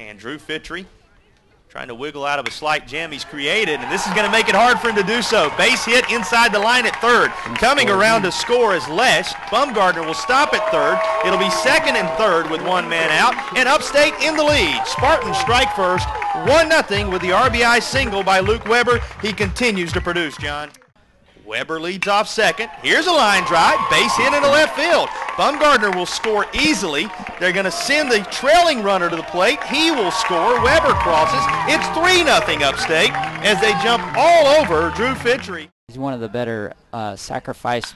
And Drew Fitry trying to wiggle out of a slight jam he's created, and this is going to make it hard for him to do so. Base hit inside the line at third. Coming around to score is Lesh. Bumgardner will stop at third. It'll be second and third with one man out, and Upstate in the lead. Spartans strike first, 1-0 with the RBI single by Luke Weber. He continues to produce, John. Weber leads off second. Here's a line drive, base hit into left field. Bumgardner will score easily. They're going to send the trailing runner to the plate. He will score. Weber crosses. It's 3-0 upstate as they jump all over Drew Fitry. He's one of the better uh, sacrifice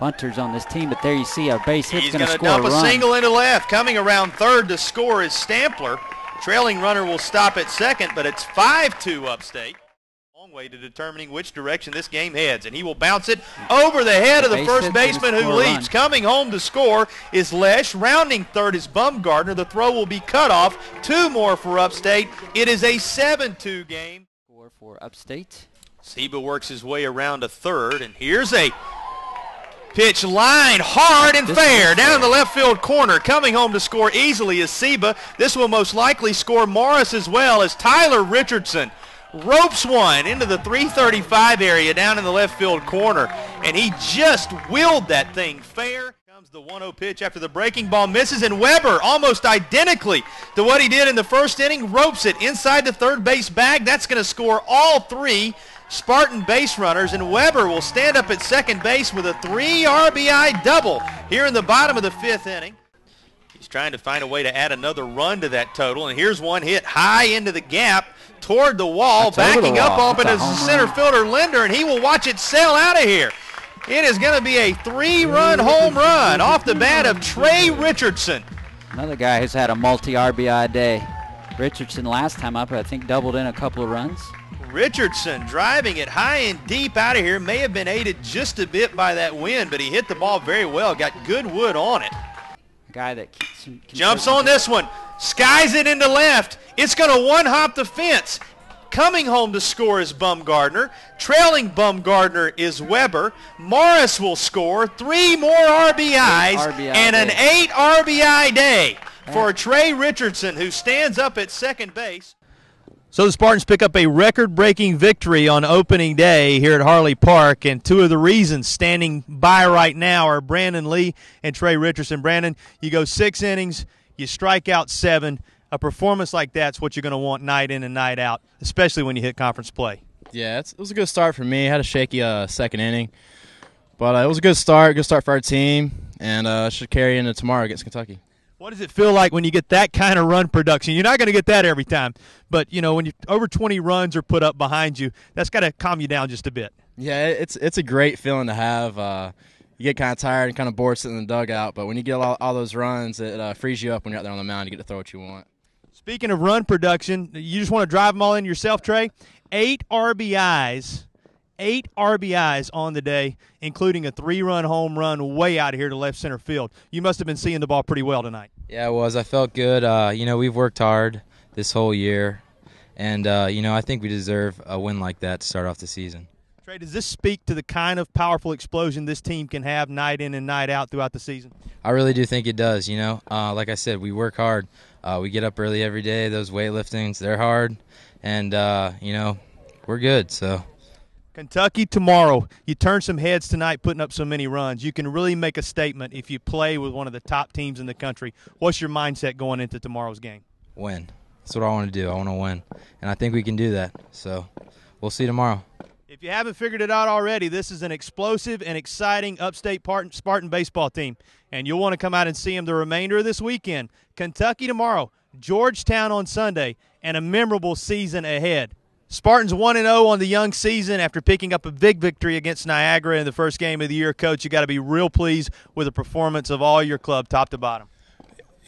bunters on this team, but there you see a base hit's He's going to score dump a a run. single into left. Coming around third to score is Stampler. Trailing runner will stop at second, but it's 5-2 upstate. Long way to determining which direction this game heads, and he will bounce it over the head of the first baseman who leaps. Coming home to score is Lesh. Rounding third is Bumgardner. The throw will be cut off. Two more for upstate. It is a 7-2 game. Score for Upstate. Seba works his way around a third, and here's a pitch line hard and fair down the left field corner. Coming home to score easily is Seba. This will most likely score Morris as well as Tyler Richardson ropes one into the 335 area down in the left field corner, and he just willed that thing fair. Comes the 1-0 pitch after the breaking ball misses, and Weber, almost identically to what he did in the first inning, ropes it inside the third base bag. That's going to score all three Spartan base runners, and Weber will stand up at second base with a three RBI double here in the bottom of the fifth inning. He's trying to find a way to add another run to that total, and here's one hit high into the gap toward the wall, That's over the backing up wall. off it as the center run. fielder Linder, and he will watch it sail out of here. It is going to be a three-run home run off the bat of Trey Richardson. Another guy who's had a multi RBI day. Richardson last time up, I think, doubled in a couple of runs. Richardson driving it high and deep out of here. May have been aided just a bit by that wind, but he hit the ball very well. Got good wood on it. A guy that keeps, can Jumps on this one. Skies it into left. It's going to one-hop the fence. Coming home to score is Bumgardner. Trailing Bumgardner is Weber. Morris will score three more RBIs RBI and an eight RBI day for Trey Richardson, who stands up at second base. So the Spartans pick up a record-breaking victory on opening day here at Harley Park, and two of the reasons standing by right now are Brandon Lee and Trey Richardson. Brandon, you go six innings, you strike out seven. A performance like that's what you're going to want night in and night out, especially when you hit conference play. Yeah, it's, it was a good start for me. had a shaky uh, second inning, but uh, it was a good start. Good start for our team, and uh, should carry into tomorrow against Kentucky. What does it feel like when you get that kind of run production? You're not going to get that every time, but you know when you over 20 runs are put up behind you, that's got to calm you down just a bit. Yeah, it's it's a great feeling to have. Uh, you get kind of tired and kind of bored sitting in the dugout, but when you get all, all those runs, it uh, frees you up when you're out there on the mound. You get to throw what you want. Speaking of run production, you just want to drive them all in yourself, Trey. Eight RBIs, eight RBIs on the day, including a three-run home run way out of here to left center field. You must have been seeing the ball pretty well tonight. Yeah, it was. I felt good. Uh, you know, we've worked hard this whole year, and uh, you know, I think we deserve a win like that to start off the season. Trey, does this speak to the kind of powerful explosion this team can have night in and night out throughout the season? I really do think it does. You know, uh, like I said, we work hard. Uh, we get up early every day. Those weightliftings, they're hard, and uh, you know, we're good. So Kentucky tomorrow. You turn some heads tonight, putting up so many runs. You can really make a statement if you play with one of the top teams in the country. What's your mindset going into tomorrow's game? win. That's what I want to do. I want to win, and I think we can do that. So we'll see tomorrow. If you haven't figured it out already, this is an explosive and exciting upstate Spartan, baseball team, and you'll want to come out and see them the remainder of this weekend. Kentucky tomorrow, Georgetown on Sunday, and a memorable season ahead. Spartans 1 0 on the young season after picking up a big victory against Niagara in the first game of the year. Coach, you got to be real pleased with the performance of all your club, top to bottom.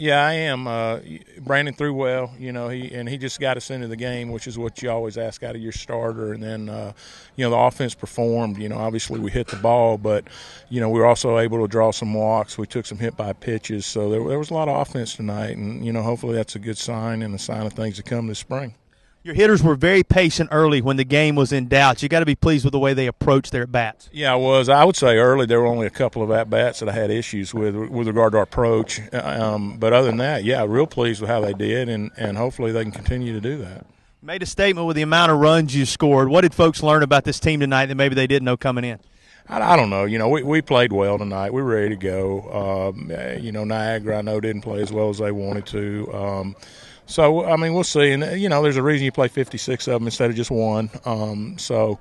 Yeah, I am. Uh, Brandon threw well, you know, he and he just got us into the game, which is what you always ask out of your starter. And then, uh, you know, the offense performed. You know, obviously we hit the ball, but you know we were also able to draw some walks. We took some hit by pitches, so there, there was a lot of offense tonight. And you know, hopefully that's a good sign and a sign of things to come this spring. Your hitters were very patient early when the game was in doubt. You got to be pleased with the way they approached their bats. Yeah, I was. I would say early there were only a couple of at bats that I had issues with with regard to our approach. Um, but other than that, yeah, real pleased with how they did, and, and hopefully they can continue to do that. Made a statement with the amount of runs you scored. What did folks learn about this team tonight that maybe they didn't know coming in? I, I don't know. You know, we, we played well tonight. We were ready to go. Um, you know, Niagara I know didn't play as well as they wanted to. Um, so I mean, we'll see. And you know, there's a reason you play 56 of them instead of just one. Um, so,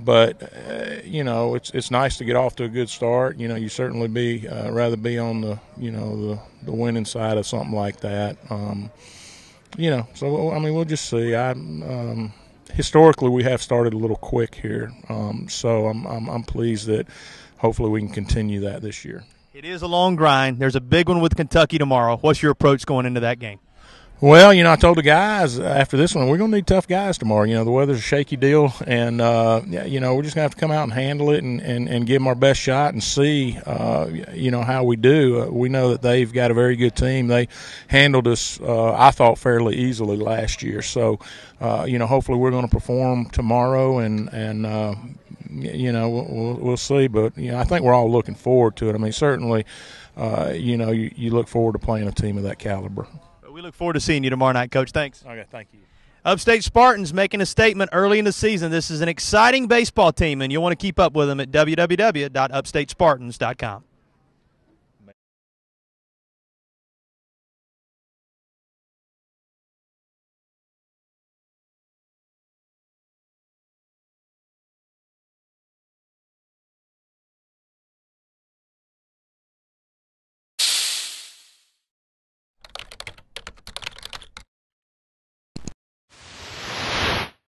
but uh, you know, it's it's nice to get off to a good start. You know, you certainly be uh, rather be on the you know the the winning side of something like that. Um, you know, so I mean, we'll just see. I um, historically we have started a little quick here, um, so I'm, I'm I'm pleased that hopefully we can continue that this year. It is a long grind. There's a big one with Kentucky tomorrow. What's your approach going into that game? Well, you know, I told the guys after this one, we're going to need tough guys tomorrow. You know, the weather's a shaky deal, and uh, you know, we're just going to have to come out and handle it and, and, and give them our best shot and see, uh, you know, how we do. Uh, we know that they've got a very good team. They handled us, uh, I thought, fairly easily last year. So, uh, you know, hopefully we're going to perform tomorrow, and and uh, you know, we'll, we'll see. But you know, I think we're all looking forward to it. I mean, certainly, you know, you, you look forward to playing a team of that caliber we look forward to seeing you tomorrow night, Coach. Thanks. Okay, thank you. Upstate Spartans making a statement early in the season. This is an exciting baseball team, and you'll want to keep up with them at www.upstatespartans.com.